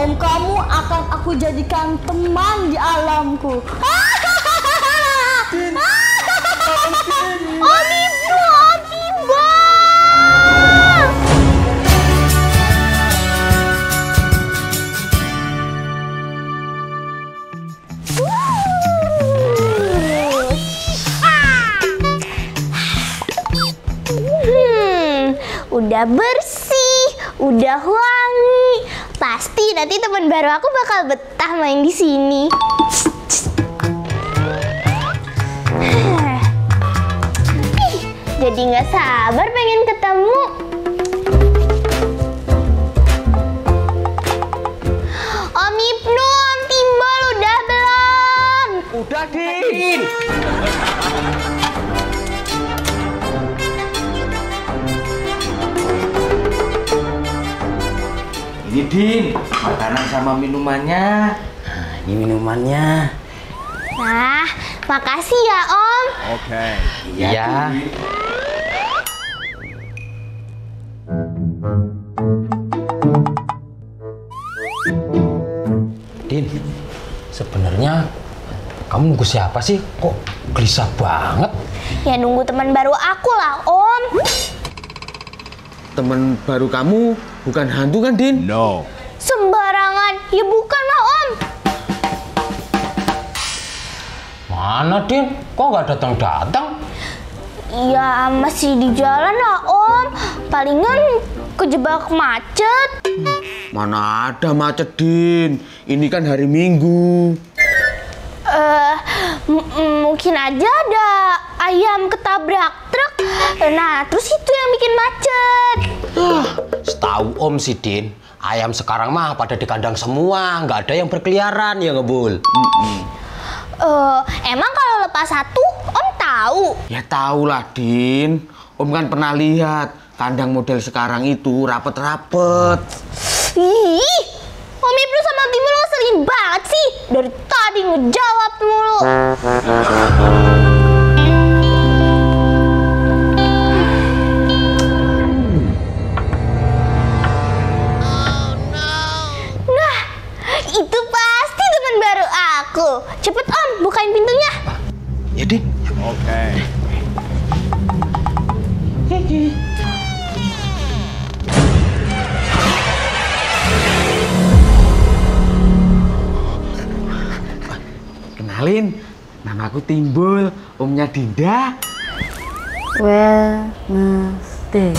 Om kamu akan aku jadikan teman di alamku. Om Om. Hmm, udah bersih, udah wangi. Pasti nanti teman baru aku bakal betah main di sini. Jadi nggak sabar pengen ketemu. Om Ibnu, Om Timbal udah belum? Udah, Din. Din, makanan sama minumannya. Nah, ini minumannya. Nah, makasih ya Om. Iya. Din, sebenarnya kamu nunggu siapa sih? Kok gelisah banget? Ya nunggu teman baru aku lah Om. Teman baru kamu bukan hantu kan, Din? No. Sembarangan, ya bukan lah Om. Mana, Din? Kok nggak datang-datang? Ya masih di jalan lah Om. Palingan kejebak macet. Mana ada macet, Din? Ini kan hari Minggu. Eh, m- mungkin aja ada ayam ketabrak truk. Nah, terus itu yang bikin macet. Setahu Om sih Din, ayam sekarang mah pada di kandang semua, nggak ada yang berkeliaran ya ngebul. Eh, emang kalau lepas satu, Om tahu? Ya tahu lah, Din. Om kan pernah lihat kandang model sekarang itu rapet-rapet. Ih, Om Ibnu sama Timbul lo sering banget sih. Dari tadi ngejawab mulu. Cepet Om, bukain pintunya. Ya, Din. Okay. Kenalin, nama aku Timbul, omnya Dinda. Wednesday.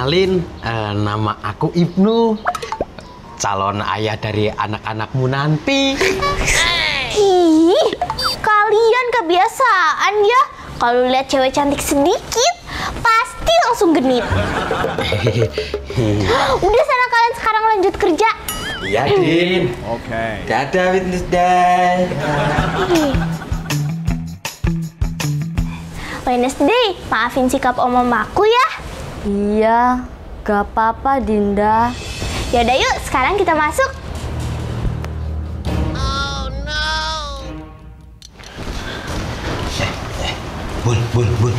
Kenalin, eh, nama aku Ibnu, calon ayah dari anak-anakmu nanti. Ih, kalian kebiasaan ya. Kalau lihat cewek cantik sedikit, pasti langsung genit. Udah sana kalian sekarang lanjut kerja. Iya, Din. Okay. Dadah, Wednesday. Wednesday, maafin sikap om aku ya. Iya, gak apa-apa Dinda. Yaudah yuk, sekarang kita masuk. Bul, bul, bul.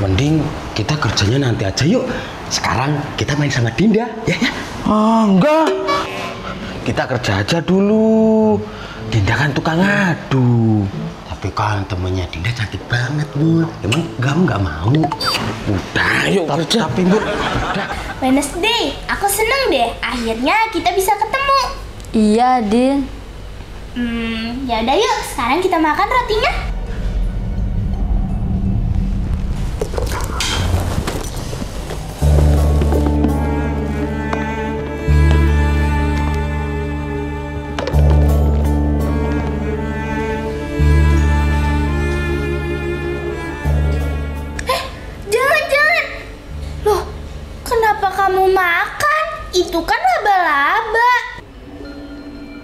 Mending kita kerjanya nanti aja yuk. Sekarang kita main sama Dinda, ya ya. Ah, enggak. Kita kerja aja dulu. Dinda kan tukang ngadu. Tapi kan temennya Dinda cantik banget, Bul. Emang kamu nggak mau? Udah, yuk kerja. Tapi, Bul, udah. Wednesday, aku seneng deh. Akhirnya kita bisa ketemu. Iya, Din. Hmm, yaudah yuk, sekarang kita makan rotinya.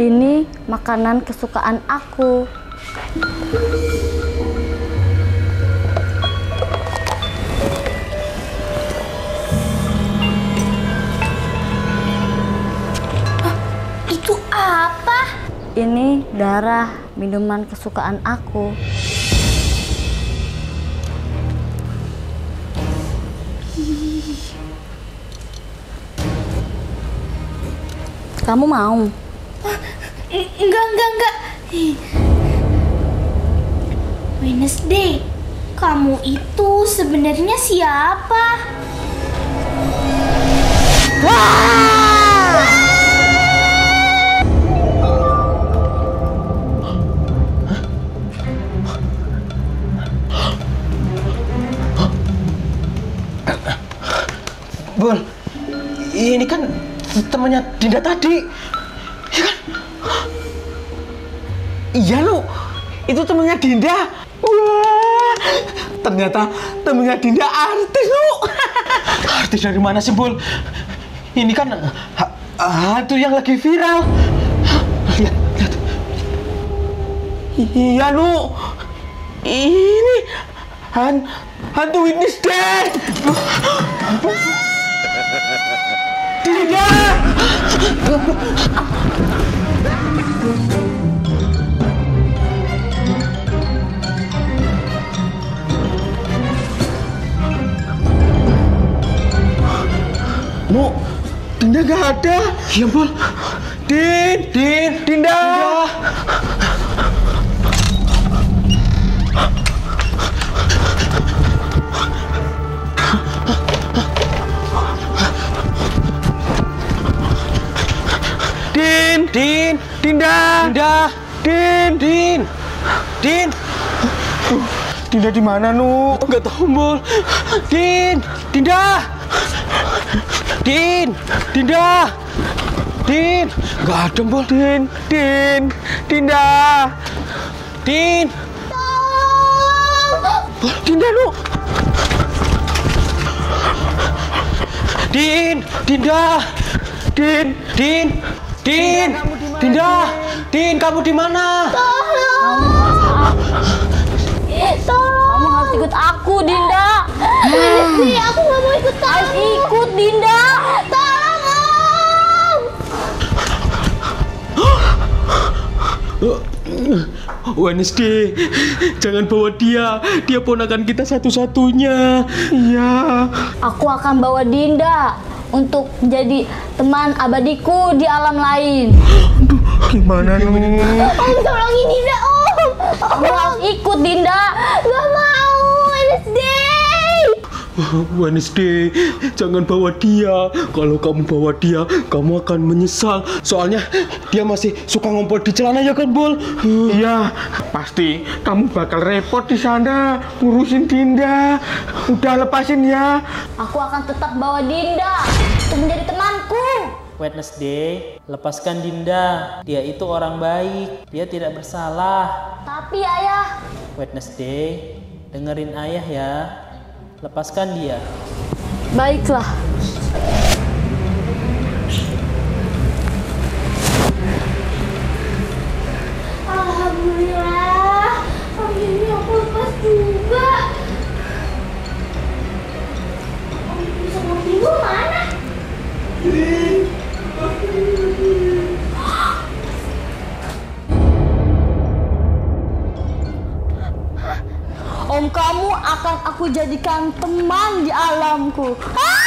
Ini makanan kesukaan aku. Itu apa? Ini darah minuman kesukaan aku. Kamu mau? Eng- Enggak, enggak, enggak. Ih. Wednesday, kamu itu sebenarnya siapa? Bul, ini kan temannya Dinda tadi. Iya lu, itu temennya Dinda. Wah, ternyata temennya Dinda artis lu. Artis dari mana sih, Bul? Ini kan ha- hantu yang lagi viral. Lihat, lihat. Iya lu, ini han, hantu witness day. Dinda. Nu, Dinda gak ada. Iya, Bul. Din, Din, Dinda. Din, Din, Dinda, Dinda, Din, Din, Din. Dinda di mana nu? Enggak tahu, Bul. Din, Dinda. Din, Dinda. Din, enggak ada, Bul. Din, Din, Dinda, Din. Bul, Dinda nu. Din, Dinda. Din, Din, Din, Dinda, Din, kamu di mana? Kamu Wednesday, jangan bawa dia. Dia ponakan kita satu-satunya. iya. Aku akan bawa Dinda untuk menjadi teman abadiku di alam lain. Gimana nu? Om, tolongin Dinda, Om. Harus ikut, Dinda. Gak mau, Wednesday. Wednesday, jangan bawa dia. Kalau kamu bawa dia, kamu akan menyesal. Soalnya dia masih suka ngompol di celana ya kan, Bol? Iya, pasti kamu bakal repot di sana ngurusin Dinda. Udah lepasin ya. Aku akan tetap bawa Dinda untuk menjadi temanku. Wednesday, lepaskan Dinda. Dia itu orang baik. Dia tidak bersalah. Tapi ayah, Wednesday, dengerin ayah ya. Lepaskan dia. baiklah. Om kamu akan aku jadikan teman di alamku. Ah!